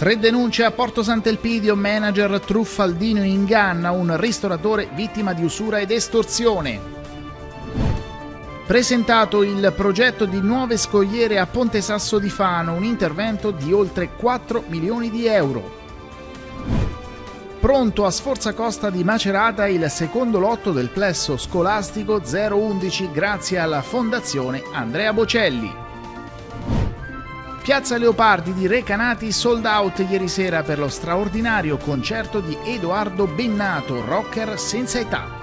Tre denunce a Porto Sant'Elpidio, manager truffaldino inganna un ristoratore vittima di usura ed estorsione. Presentato il progetto di nuove scogliere a Ponte Sasso di Fano, un intervento di oltre 4 milioni di euro. Pronto a Sforza Costa di Macerata il secondo lotto del plesso scolastico 011 grazie alla Fondazione Andrea Bocelli. Piazza Leopardi di Recanati sold out ieri sera per lo straordinario concerto di Edoardo Bennato, rocker senza età.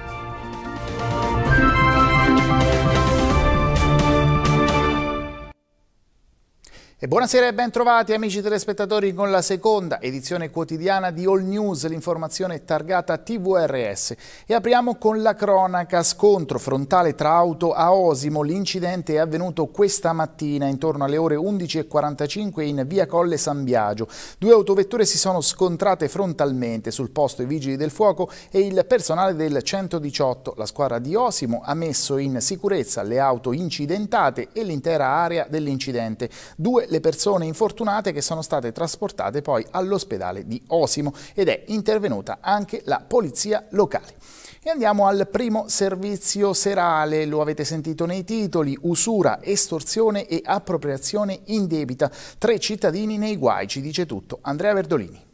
E buonasera e ben trovati amici telespettatori con la seconda edizione quotidiana di All News, l'informazione targata TVRS. E apriamo con la cronaca, scontro frontale tra auto a Osimo. L'incidente è avvenuto questa mattina intorno alle ore 11.45 in via Colle San Biagio. Due autovetture si sono scontrate frontalmente sul posto i vigili del fuoco e il personale del 118. La squadra di Osimo ha messo in sicurezza le auto incidentate e l'intera area dell'incidente. Due le persone infortunate che sono state trasportate poi all'ospedale di Osimo ed è intervenuta anche la polizia locale. E andiamo al primo servizio serale, lo avete sentito nei titoli, usura, estorsione e appropriazione indebita. Tre cittadini nei guai, ci dice tutto. Andrea Verdolini.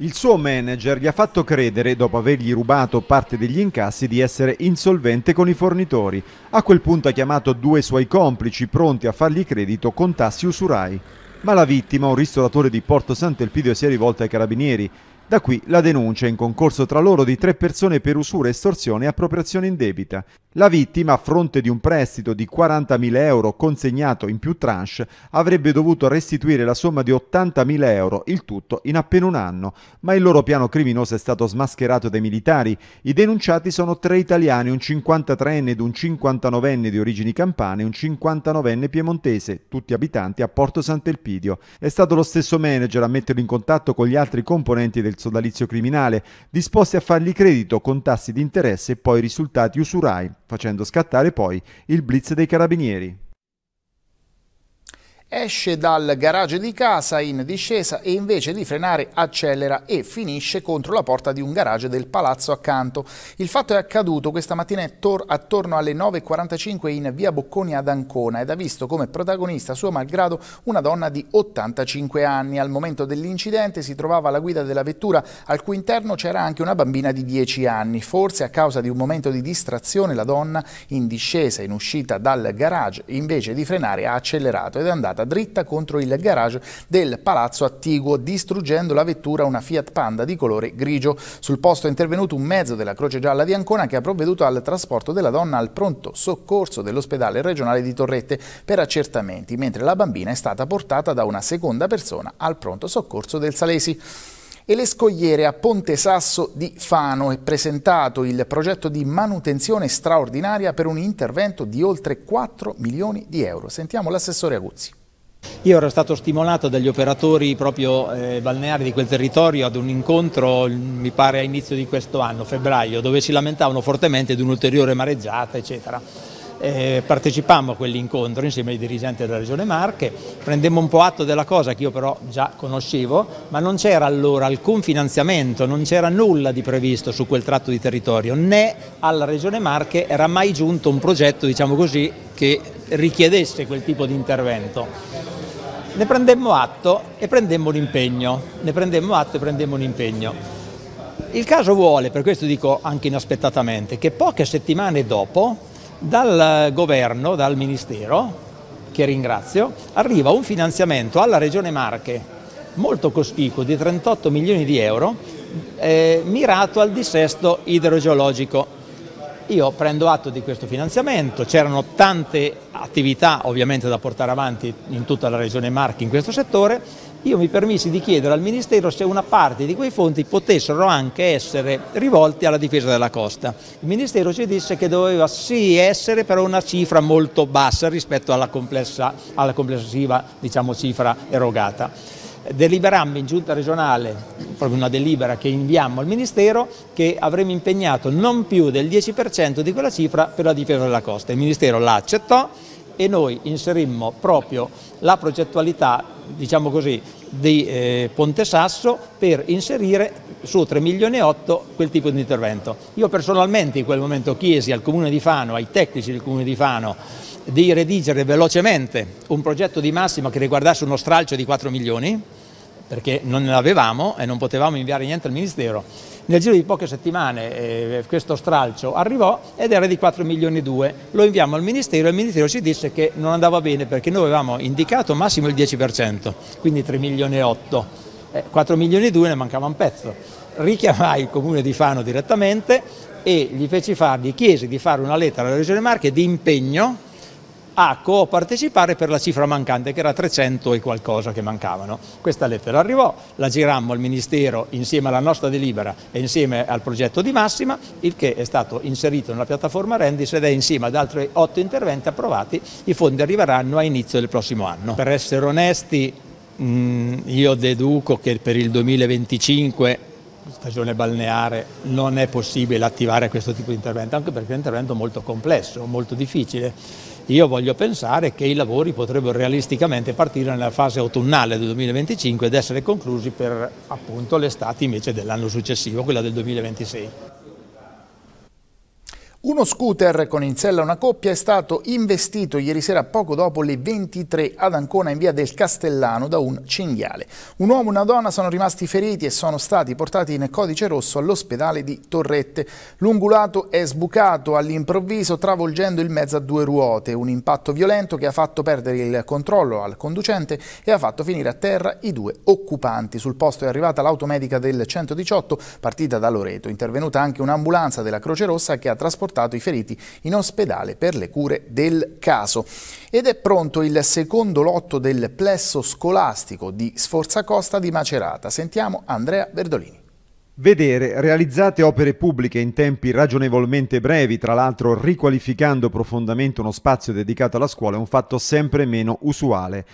Il suo manager gli ha fatto credere, dopo avergli rubato parte degli incassi, di essere insolvente con i fornitori. A quel punto ha chiamato due suoi complici pronti a fargli credito con tassi usurai. Ma la vittima, un ristoratore di Porto Sant'Elpidio, si è rivolta ai carabinieri. Da qui la denuncia in concorso tra loro di tre persone per usura, estorsione e appropriazione indebita. La vittima, a fronte di un prestito di 40.000 euro consegnato in più tranche, avrebbe dovuto restituire la somma di 80.000 euro, il tutto in appena un anno, ma il loro piano criminoso è stato smascherato dai militari. I denunciati sono tre italiani, un 53enne ed un 59enne di origini campane e un 59enne piemontese, tutti abitanti a Porto Sant'Elpidio. È stato lo stesso manager a metterlo in contatto con gli altri componenti del sodalizio criminale, disposti a fargli credito con tassi di interesse e poi risultati usurai facendo scattare poi il blitz dei carabinieri. Esce dal garage di casa in discesa e invece di frenare accelera e finisce contro la porta di un garage del palazzo accanto. Il fatto è accaduto questa mattina attorno alle 9.45 in via Bocconi ad Ancona ed ha visto come protagonista suo malgrado una donna di 85 anni. Al momento dell'incidente si trovava alla guida della vettura al cui interno c'era anche una bambina di 10 anni. Forse a causa di un momento di distrazione la donna in discesa in uscita dal garage invece di frenare ha accelerato ed è andata dritta contro il garage del palazzo attiguo, distruggendo la vettura una Fiat Panda di colore grigio. Sul posto è intervenuto un mezzo della Croce Gialla di Ancona che ha provveduto al trasporto della donna al pronto soccorso dell'ospedale regionale di Torrette per accertamenti, mentre la bambina è stata portata da una seconda persona al pronto soccorso del Salesi e le scogliere a Ponte Sasso di Fano è presentato il progetto di manutenzione straordinaria per un intervento di oltre 4 milioni di euro. Sentiamo l'assessore Aguzzi. Io ero stato stimolato dagli operatori proprio eh, balneari di quel territorio ad un incontro, mi pare a inizio di questo anno, febbraio, dove si lamentavano fortemente di un'ulteriore mareggiata, eccetera. Eh, partecipammo a quell'incontro insieme ai dirigenti della Regione Marche, prendemmo un po' atto della cosa che io però già conoscevo, ma non c'era allora alcun finanziamento, non c'era nulla di previsto su quel tratto di territorio, né alla Regione Marche era mai giunto un progetto, diciamo così, che richiedesse quel tipo di intervento. Ne prendemmo atto e prendemmo un impegno, ne prendemmo atto e prendemmo un impegno. Il caso vuole, per questo dico anche inaspettatamente, che poche settimane dopo dal governo, dal Ministero, che ringrazio, arriva un finanziamento alla Regione Marche molto cospicuo di 38 milioni di euro eh, mirato al dissesto idrogeologico io prendo atto di questo finanziamento, c'erano tante attività ovviamente da portare avanti in tutta la regione Marchi in questo settore, io mi permisi di chiedere al Ministero se una parte di quei fondi potessero anche essere rivolti alla difesa della costa. Il Ministero ci disse che doveva sì essere però una cifra molto bassa rispetto alla, alla complessiva diciamo, cifra erogata deliberammo in giunta regionale, proprio una delibera che inviammo al Ministero, che avremmo impegnato non più del 10% di quella cifra per la difesa della costa. Il Ministero la accettò e noi inserimmo proprio la progettualità, diciamo così, di eh, Ponte Sasso per inserire su 3 milioni e 8 quel tipo di intervento. Io personalmente in quel momento chiesi al Comune di Fano, ai tecnici del Comune di Fano, di redigere velocemente un progetto di massima che riguardasse uno stralcio di 4 milioni, perché non ne avevamo e non potevamo inviare niente al Ministero. Nel giro di poche settimane eh, questo stralcio arrivò ed era di 4 milioni e 2. Lo inviamo al Ministero e il Ministero ci disse che non andava bene perché noi avevamo indicato massimo il 10%, quindi 3 milioni e 8. Eh, 4 milioni e 2 ne mancava un pezzo. Richiamai il Comune di Fano direttamente e gli feci fare, gli chiesi di fare una lettera alla Regione Marche di impegno a co-partecipare per la cifra mancante che era 300 e qualcosa che mancavano. Questa lettera arrivò, la girammo al Ministero insieme alla nostra delibera e insieme al progetto di massima, il che è stato inserito nella piattaforma Rendis ed è insieme ad altri otto interventi approvati, i fondi arriveranno a inizio del prossimo anno. Per essere onesti mm, io deduco che per il 2025 stagione balneare non è possibile attivare questo tipo di intervento, anche perché è un intervento molto complesso, molto difficile. Io voglio pensare che i lavori potrebbero realisticamente partire nella fase autunnale del 2025 ed essere conclusi per appunto l'estate invece dell'anno successivo, quella del 2026. Uno scooter con in sella una coppia è stato investito ieri sera poco dopo le 23 ad Ancona in via del Castellano da un cinghiale. Un uomo e una donna sono rimasti feriti e sono stati portati in codice rosso all'ospedale di Torrette. L'ungulato è sbucato all'improvviso travolgendo il mezzo a due ruote, un impatto violento che ha fatto perdere il controllo al conducente e ha fatto finire a terra i due occupanti. Sul posto è arrivata l'automedica del 118 partita da Loreto, intervenuta anche un'ambulanza della Croce Rossa che ha trasportato portato i feriti in ospedale per le cure del caso. Ed è pronto il secondo lotto del plesso scolastico di Sforza Costa di Macerata. Sentiamo Andrea Verdolini. Vedere realizzate opere pubbliche in tempi ragionevolmente brevi, tra l'altro riqualificando profondamente uno spazio dedicato alla scuola, è un fatto sempre meno usuale.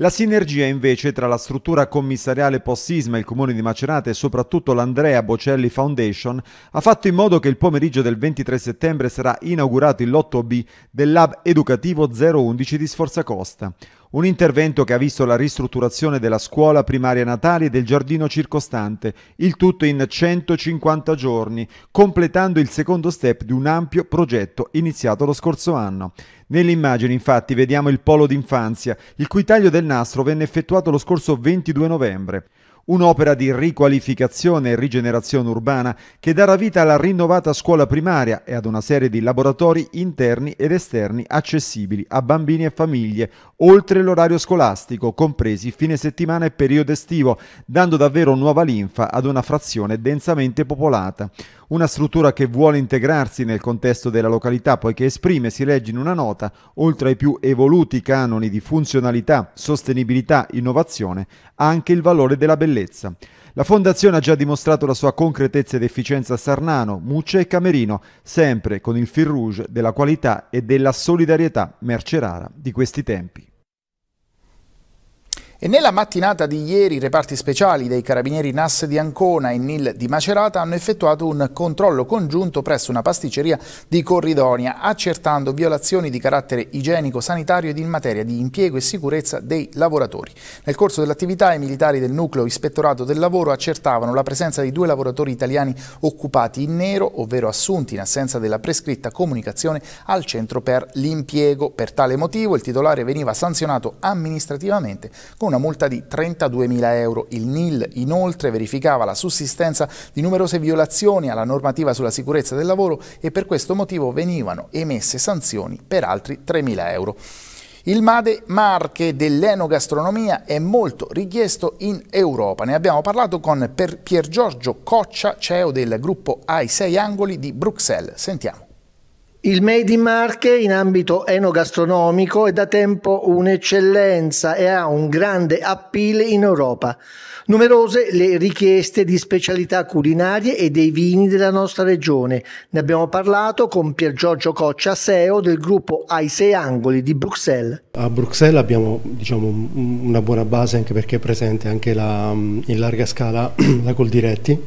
La sinergia invece tra la struttura commissariale post-sisma, il comune di Macerata e soprattutto l'Andrea Bocelli Foundation ha fatto in modo che il pomeriggio del 23 settembre sarà inaugurato il lotto B del Lab Educativo 011 di Sforza Costa. Un intervento che ha visto la ristrutturazione della scuola primaria Natali e del giardino circostante, il tutto in 150 giorni, completando il secondo step di un ampio progetto iniziato lo scorso anno. Nelle immagini infatti vediamo il polo d'infanzia, il cui taglio del nastro venne effettuato lo scorso 22 novembre un'opera di riqualificazione e rigenerazione urbana che darà vita alla rinnovata scuola primaria e ad una serie di laboratori interni ed esterni accessibili a bambini e famiglie, oltre l'orario scolastico, compresi fine settimana e periodo estivo, dando davvero nuova linfa ad una frazione densamente popolata una struttura che vuole integrarsi nel contesto della località poiché esprime, si legge in una nota, oltre ai più evoluti canoni di funzionalità, sostenibilità, innovazione, anche il valore della bellezza. La fondazione ha già dimostrato la sua concretezza ed efficienza a Sarnano, Muccia e Camerino, sempre con il fil rouge della qualità e della solidarietà mercerara di questi tempi. E nella mattinata di ieri i reparti speciali dei carabinieri NAS di Ancona e NIL di Macerata hanno effettuato un controllo congiunto presso una pasticceria di Corridonia, accertando violazioni di carattere igienico-sanitario ed in materia di impiego e sicurezza dei lavoratori. Nel corso dell'attività i militari del nucleo ispettorato del lavoro accertavano la presenza di due lavoratori italiani occupati in nero, ovvero assunti in assenza della prescritta comunicazione al centro per l'impiego. Per tale motivo il titolare veniva sanzionato amministrativamente con una multa di 32.000 euro. Il NIL inoltre verificava la sussistenza di numerose violazioni alla normativa sulla sicurezza del lavoro e per questo motivo venivano emesse sanzioni per altri 3.000 euro. Il Made Marche dell'enogastronomia è molto richiesto in Europa. Ne abbiamo parlato con Pier Giorgio Coccia, CEO del gruppo Ai Sei Angoli di Bruxelles. Sentiamo. Il Made in Marche in ambito enogastronomico è da tempo un'eccellenza e ha un grande appeal in Europa. Numerose le richieste di specialità culinarie e dei vini della nostra regione. Ne abbiamo parlato con Pier Giorgio Coccia, CEO del gruppo Ai Sei Angoli di Bruxelles. A Bruxelles abbiamo diciamo, una buona base anche perché è presente anche la, in larga scala la Coldiretti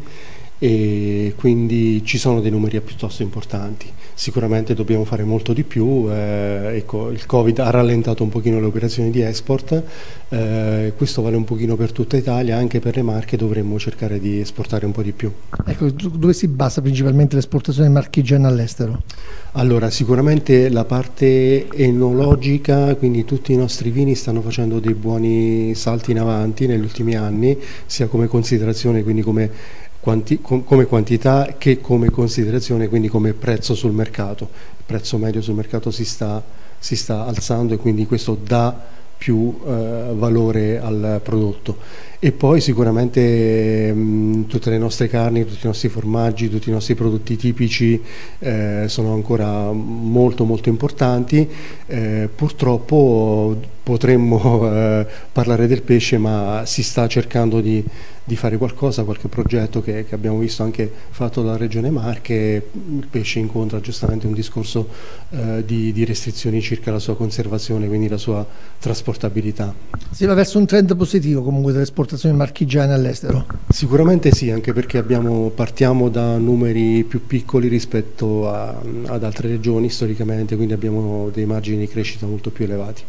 e quindi ci sono dei numeri piuttosto importanti. Sicuramente dobbiamo fare molto di più, eh, ecco, il Covid ha rallentato un pochino le operazioni di export, eh, questo vale un pochino per tutta Italia, anche per le marche dovremmo cercare di esportare un po' di più. Ecco, dove si basa principalmente l'esportazione marchigiana all'estero? Allora, sicuramente la parte enologica, quindi tutti i nostri vini stanno facendo dei buoni salti in avanti negli ultimi anni, sia come considerazione, quindi come quanti, com, come quantità che come considerazione, quindi come prezzo sul mercato. Il prezzo medio sul mercato si sta, si sta alzando e quindi questo dà più eh, valore al prodotto e poi sicuramente mh, tutte le nostre carni, tutti i nostri formaggi, tutti i nostri prodotti tipici eh, sono ancora molto molto importanti. Eh, purtroppo potremmo eh, parlare del pesce ma si sta cercando di, di fare qualcosa, qualche progetto che, che, abbiamo visto anche fatto dalla Regione Marche, il pesce incontra giustamente un discorso eh, di, di restrizioni circa la sua conservazione, quindi la sua trasportabilità. Si va verso un trend positivo comunque dell'esportazione esportazioni marchigiane all'estero? Sicuramente sì, anche perché abbiamo, partiamo da numeri più piccoli rispetto a, ad altre regioni storicamente, quindi abbiamo dei margini di crescita molto più elevati.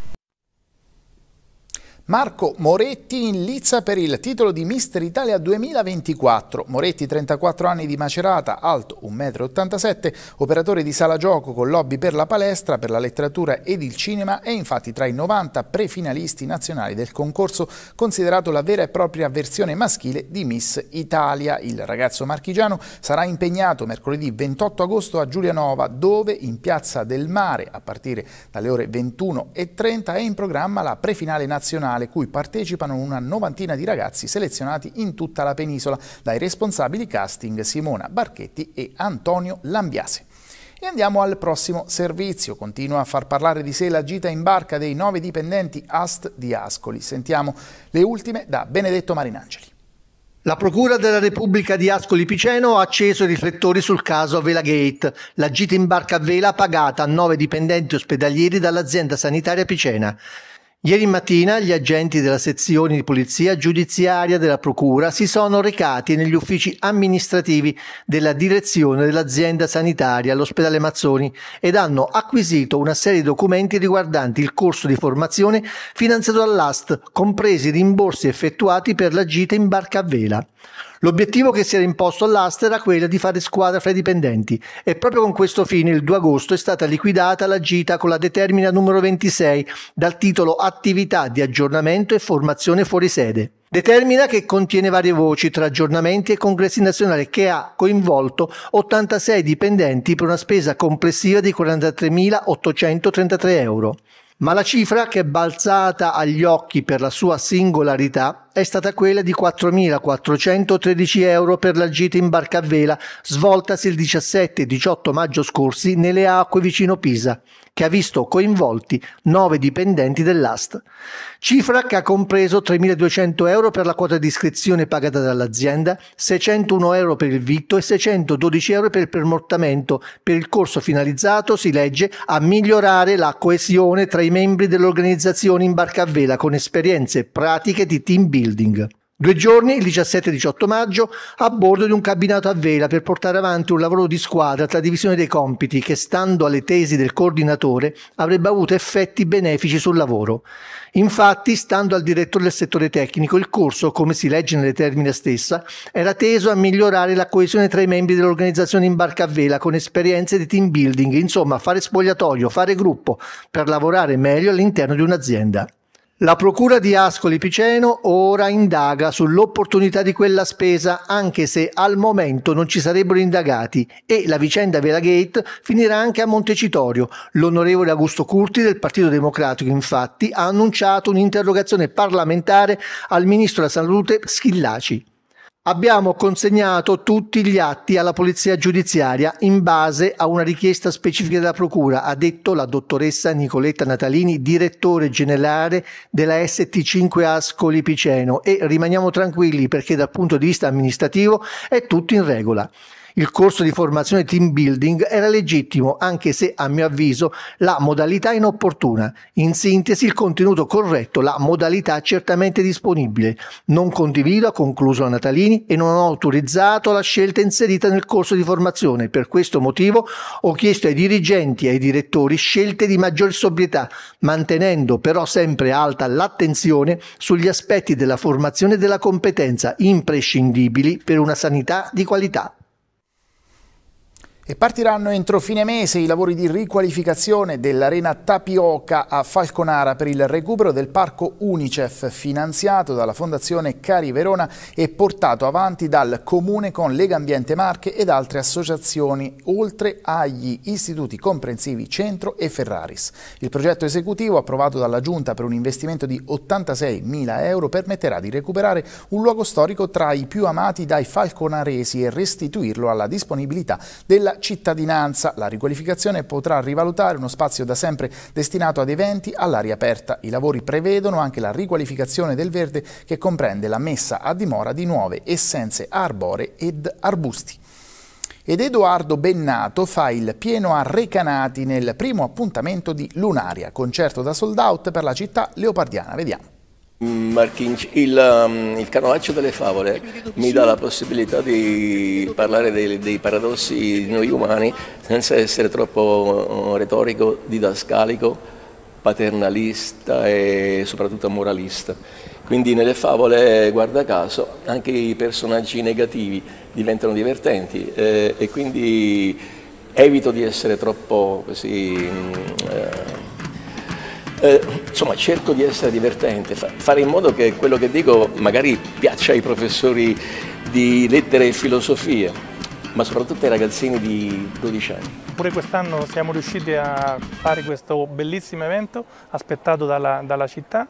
Marco Moretti in lizza per il titolo di Mister Italia 2024. Moretti, 34 anni di Macerata, alto 1,87 m, operatore di sala gioco con lobby per la palestra, per la letteratura ed il cinema, è infatti tra i 90 prefinalisti nazionali del concorso, considerato la vera e propria versione maschile di Miss Italia. Il ragazzo marchigiano sarà impegnato mercoledì 28 agosto a Giulianova, dove in Piazza del Mare, a partire dalle ore 21.30, è in programma la prefinale nazionale nazionale cui partecipano una novantina di ragazzi selezionati in tutta la penisola dai responsabili casting Simona Barchetti e Antonio Lambiase. E andiamo al prossimo servizio. Continua a far parlare di sé la gita in barca dei nove dipendenti AST di Ascoli. Sentiamo le ultime da Benedetto Marinangeli. La Procura della Repubblica di Ascoli Piceno ha acceso i riflettori sul caso Vela Gate, la gita in barca a vela pagata a nove dipendenti ospedalieri dall'azienda sanitaria Picena. Ieri mattina gli agenti della sezione di polizia giudiziaria della Procura si sono recati negli uffici amministrativi della direzione dell'azienda sanitaria all'ospedale Mazzoni ed hanno acquisito una serie di documenti riguardanti il corso di formazione finanziato dall'AST, compresi i rimborsi effettuati per la gita in barca a vela. L'obiettivo che si era imposto all'asta era quello di fare squadra fra i dipendenti e proprio con questo fine il 2 agosto è stata liquidata la gita con la determina numero 26 dal titolo Attività di aggiornamento e formazione fuori sede. Determina che contiene varie voci tra aggiornamenti e congressi nazionali che ha coinvolto 86 dipendenti per una spesa complessiva di 43.833 euro. Ma la cifra che è balzata agli occhi per la sua singolarità è stata quella di 4.413 euro per la gita in barca a vela svoltasi il 17 e 18 maggio scorsi nelle acque vicino Pisa, che ha visto coinvolti nove dipendenti dell'AST. Cifra che ha compreso 3.200 euro per la quota di iscrizione pagata dall'azienda, 601 euro per il vitto e 612 euro per il permortamento per il corso finalizzato, si legge, a migliorare la coesione tra i membri dell'organizzazione in barca a vela con esperienze pratiche di team building. Due giorni, il 17 e 18 maggio, a bordo di un cabinato a vela per portare avanti un lavoro di squadra tra divisione dei compiti che, stando alle tesi del coordinatore, avrebbe avuto effetti benefici sul lavoro. Infatti, stando al direttore del settore tecnico, il corso, come si legge nelle termine stessa, era teso a migliorare la coesione tra i membri dell'organizzazione in barca a vela con esperienze di team building, insomma fare spogliatoio, fare gruppo, per lavorare meglio all'interno di un'azienda. La Procura di Ascoli Piceno ora indaga sull'opportunità di quella spesa anche se al momento non ci sarebbero indagati e la vicenda Veragate finirà anche a Montecitorio. L'onorevole Augusto Curti del Partito Democratico infatti ha annunciato un'interrogazione parlamentare al Ministro della Salute Schillaci. Abbiamo consegnato tutti gli atti alla Polizia Giudiziaria in base a una richiesta specifica della Procura, ha detto la dottoressa Nicoletta Natalini, direttore generale della ST5 Ascoli Piceno e rimaniamo tranquilli perché dal punto di vista amministrativo è tutto in regola. Il corso di formazione team building era legittimo anche se a mio avviso la modalità inopportuna. In sintesi il contenuto corretto, la modalità certamente disponibile. Non condivido, ha concluso Natalini, e non ho autorizzato la scelta inserita nel corso di formazione. Per questo motivo ho chiesto ai dirigenti e ai direttori scelte di maggior sobrietà, mantenendo però sempre alta l'attenzione sugli aspetti della formazione e della competenza imprescindibili per una sanità di qualità. E partiranno entro fine mese i lavori di riqualificazione dell'arena Tapioca a Falconara per il recupero del parco Unicef finanziato dalla Fondazione Cari Verona e portato avanti dal Comune con Lega Ambiente Marche ed altre associazioni, oltre agli istituti comprensivi Centro e Ferraris. Il progetto esecutivo approvato dalla Giunta per un investimento di 86 mila euro permetterà di recuperare un luogo storico tra i più amati dai falconaresi e restituirlo alla disponibilità della cittadinanza. La riqualificazione potrà rivalutare uno spazio da sempre destinato ad eventi all'aria aperta. I lavori prevedono anche la riqualificazione del verde che comprende la messa a dimora di nuove essenze arboree ed arbusti. Ed Edoardo Bennato fa il pieno a Recanati nel primo appuntamento di Lunaria, concerto da sold out per la città leopardiana. Vediamo. Il, um, il, canovaccio delle favole mi dà la possibilità di parlare dei, dei, paradossi di noi umani senza essere troppo uh, retorico, didascalico, paternalista e soprattutto moralista. Quindi nelle favole, guarda caso, anche i personaggi negativi diventano divertenti eh, e quindi evito di essere troppo così... Eh, eh, insomma cerco di essere divertente, fare in modo che quello che dico magari piaccia ai professori di lettere e filosofia, ma soprattutto ai ragazzini di 12 anni. Pure quest'anno siamo riusciti a fare questo bellissimo evento aspettato dalla, dalla città,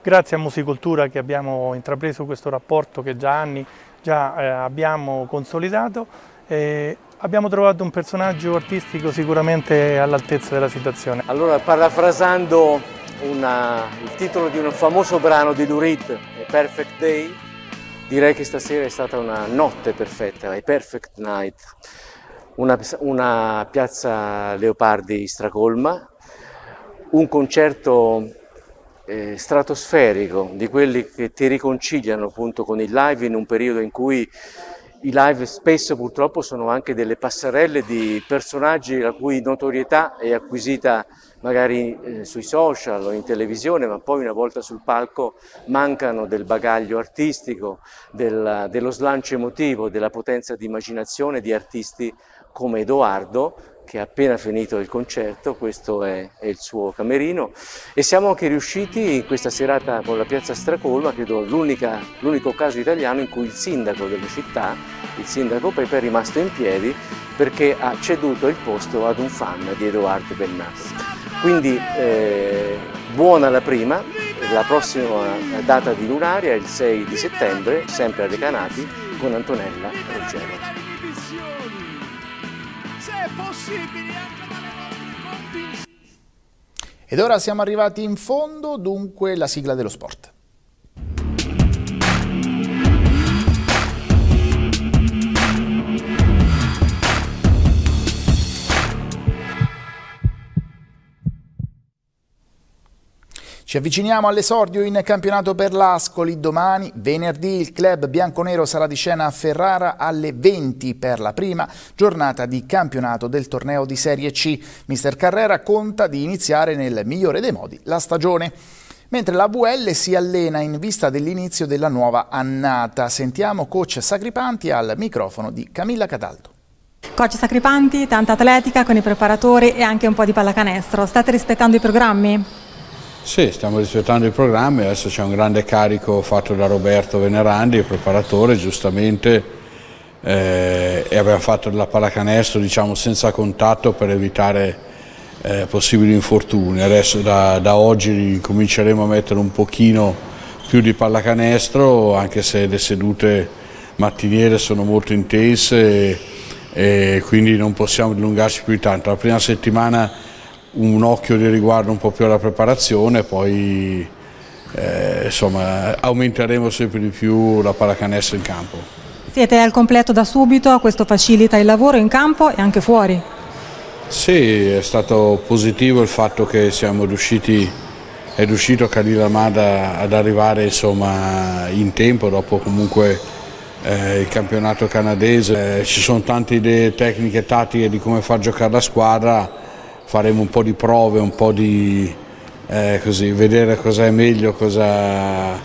grazie a Musicultura che abbiamo intrapreso questo rapporto che già anni già eh, abbiamo consolidato. Eh, abbiamo trovato un personaggio artistico sicuramente all'altezza della situazione. Allora, parafrasando una, il titolo di un famoso brano di Lurid, Perfect Day, direi che stasera è stata una notte perfetta, A Perfect Night. Una, una piazza Leopardi stracolma, un concerto eh, stratosferico di quelli che ti riconciliano appunto con il live in un periodo in cui i live spesso purtroppo sono anche delle passerelle di personaggi la cui notorietà è acquisita magari eh, sui social o in televisione, ma poi una volta sul palco mancano del bagaglio artistico, del, dello slancio emotivo, della potenza di immaginazione di artisti come Edoardo, che ha appena finito il concerto, questo è, è il suo camerino e siamo anche riusciti in questa serata con la piazza Stracolma, credo l'unico caso italiano in cui il sindaco della città, il sindaco Pepe è rimasto in piedi perché ha ceduto il posto ad un fan di Edoardo Bennato. Quindi eh, buona la prima, la prossima data di Lunaria è il 6 di settembre, sempre a Recanati, con Antonella Ruggero possibili anche dalle vostre convinzioni. Ed ora siamo arrivati in fondo, dunque la sigla dello sport. Ci avviciniamo all'esordio in campionato per l'Ascoli. Domani, venerdì, il club bianconero sarà di scena a Ferrara alle 20 per la prima giornata di campionato del torneo di Serie C. Mister Carrera conta di iniziare nel migliore dei modi la stagione. Mentre la VL si allena in vista dell'inizio della nuova annata. Sentiamo coach Sacripanti al microfono di Camilla Cataldo. Coach Sacripanti, tanta atletica con i preparatori e anche un po' di pallacanestro. State rispettando i programmi? Sì, stiamo rispettando i programmi, adesso c'è un grande carico fatto da Roberto Venerandi, il preparatore, giustamente, eh, e abbiamo fatto della pallacanestro diciamo, senza contatto per evitare eh, possibili infortuni. Adesso da, da oggi cominceremo a mettere un pochino più di pallacanestro, anche se le sedute mattiniere sono molto intense e, e quindi non possiamo dilungarci più di tanto. La prima settimana un occhio di riguardo un po' più alla preparazione, poi eh, insomma, aumenteremo sempre di più la pallacanestro in campo. Siete al completo da subito, questo facilita il lavoro in campo e anche fuori? Sì, è stato positivo il fatto che siamo riusciti, è riuscito Khalil Amada ad arrivare insomma, in tempo dopo comunque eh, il campionato canadese. Eh, ci sono tante idee tecniche e tattiche di come far giocare la squadra, faremo un po' di prove, un po' di eh, così, vedere cosa è meglio, cosa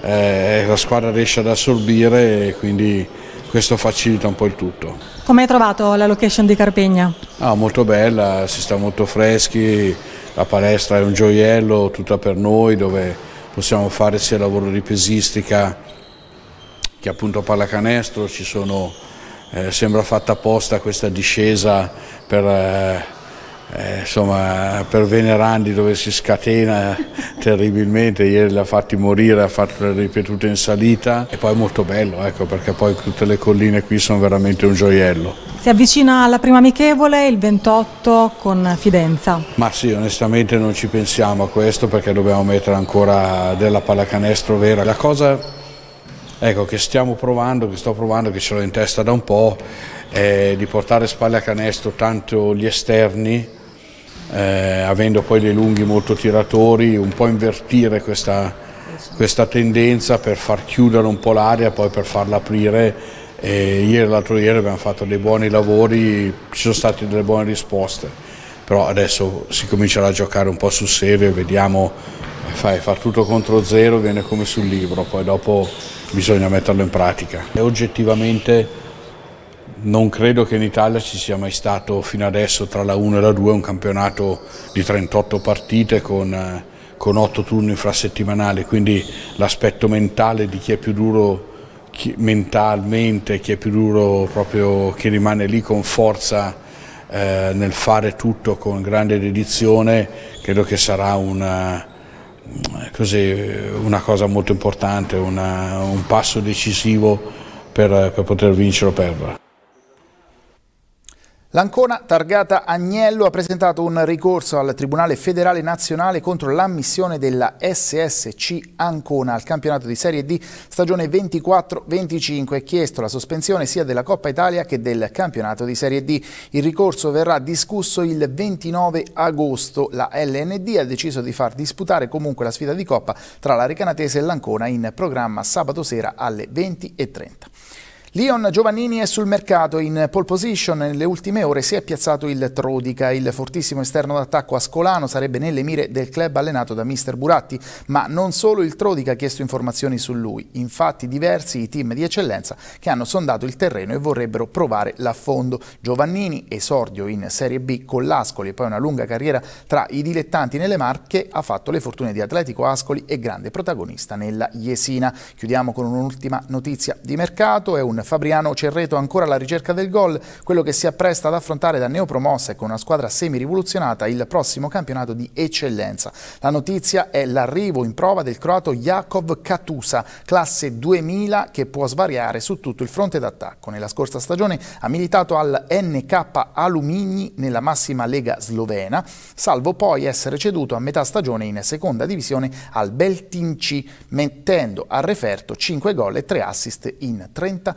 eh, la squadra riesce ad assorbire e quindi questo facilita un po' il tutto. Come hai trovato la location di Carpegna? Ah, molto bella, si sta molto freschi, la palestra è un gioiello, tutta per noi, dove possiamo fare sia lavoro di pesistica che appunto pallacanestro, ci sono, eh, sembra fatta apposta questa discesa per... Eh, eh, insomma, per Venerandi dove si scatena terribilmente, ieri l'ha fatti morire, ha fatto le ripetute in salita e poi è molto bello, ecco, perché poi tutte le colline qui sono veramente un gioiello. Si avvicina alla prima amichevole il 28 con Fidenza. Ma sì, onestamente non ci pensiamo a questo perché dobbiamo mettere ancora della pallacanestro vera. La cosa ecco, che stiamo provando, che sto provando, che ce l'ho in testa da un po', è di portare spalle a canestro tanto gli esterni eh, avendo poi dei lunghi molto tiratori, un po' invertire questa, questa tendenza per far chiudere un po' l'aria, poi per farla aprire. E ieri l'altro ieri abbiamo fatto dei buoni lavori, ci sono state delle buone risposte, però adesso si comincerà a giocare un po' sul serio e vediamo, fai, far tutto contro zero viene come sul libro, poi dopo bisogna metterlo in pratica. E oggettivamente non credo che in Italia ci sia mai stato fino adesso tra la 1 e la 2 un campionato di 38 partite con, eh, con 8 turni infrasettimanali, quindi l'aspetto mentale di chi è più duro chi, mentalmente, chi è più duro proprio chi rimane lì con forza eh, nel fare tutto con grande dedizione, credo che sarà una, così, una cosa molto importante, una, un passo decisivo per, per poter vincere o perdere. L'Ancona, targata Agnello, ha presentato un ricorso al Tribunale federale nazionale contro l'ammissione della SSC Ancona al campionato di Serie D stagione 24-25 e chiesto la sospensione sia della Coppa Italia che del campionato di Serie D. Il ricorso verrà discusso il 29 agosto. La LND ha deciso di far disputare comunque la sfida di Coppa tra la Recanatese e l'Ancona in programma sabato sera alle 20.30. Leon Giovannini è sul mercato in pole position, nelle ultime ore si è piazzato il Trodica, il fortissimo esterno d'attacco ascolano sarebbe nelle mire del club allenato da mister Buratti, ma non solo il Trodica ha chiesto informazioni su lui, infatti diversi i team di eccellenza che hanno sondato il terreno e vorrebbero provare l'affondo. Giovannini, esordio in Serie B con l'Ascoli e poi una lunga carriera tra i dilettanti nelle Marche, ha fatto le fortune di Atletico Ascoli e grande protagonista nella Jesina. Chiudiamo con un'ultima notizia di mercato, è un Fabriano Cerreto ancora alla ricerca del gol, quello che si appresta ad affrontare da neopromossa e con una squadra semi-rivoluzionata il prossimo campionato di eccellenza. La notizia è l'arrivo in prova del croato Jakov Katusa, classe 2000 che può svariare su tutto il fronte d'attacco. Nella scorsa stagione ha militato al NK Alumini nella massima lega slovena, salvo poi essere ceduto a metà stagione in seconda divisione al Beltinci, mettendo a referto 5 gol e 3 assist in 30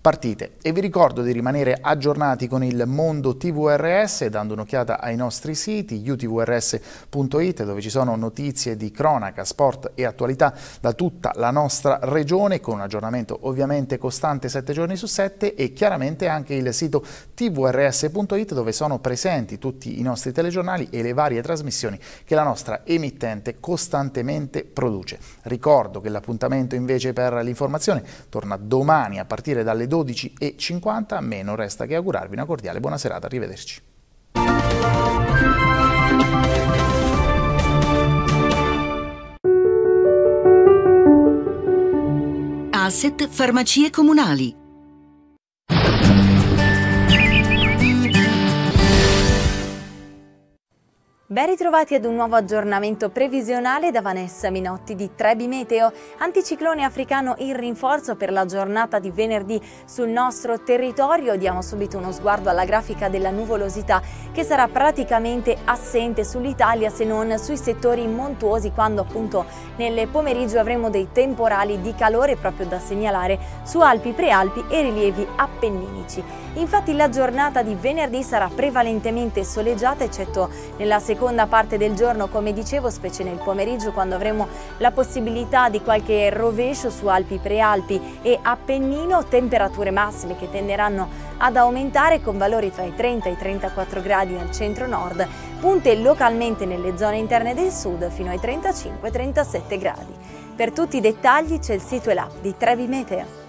partite. E vi ricordo di rimanere aggiornati con il mondo TVRS dando un'occhiata ai nostri siti utvrs.it dove ci sono notizie di cronaca, sport e attualità da tutta la nostra regione con un aggiornamento ovviamente costante 7 giorni su 7 e chiaramente anche il sito tvrs.it dove sono presenti tutti i nostri telegiornali e le varie trasmissioni che la nostra emittente costantemente produce. Ricordo che l'appuntamento invece per l'informazione torna domani a partire dalle 12.50. A me non resta che augurarvi una cordiale buona serata. Arrivederci. Asset Farmacie Comunali Ben ritrovati ad un nuovo aggiornamento previsionale da Vanessa Minotti di Trebi Meteo. Anticiclone africano in rinforzo per la giornata di venerdì sul nostro territorio. Diamo subito uno sguardo alla grafica della nuvolosità che sarà praticamente assente sull'Italia se non sui settori montuosi quando appunto nel pomeriggio avremo dei temporali di calore proprio da segnalare su Alpi, Prealpi e rilievi appenninici. Infatti la giornata di venerdì sarà prevalentemente soleggiata eccetto nella seconda seconda parte del giorno, come dicevo, specie nel pomeriggio quando avremo la possibilità di qualche rovescio su Alpi Prealpi e Appennino, temperature massime che tenderanno ad aumentare con valori tra i 30 e i 34 gradi al centro-nord, punte localmente nelle zone interne del sud fino ai 35-37 gradi. Per tutti i dettagli c'è il sito e l'app di Trevi Meteo.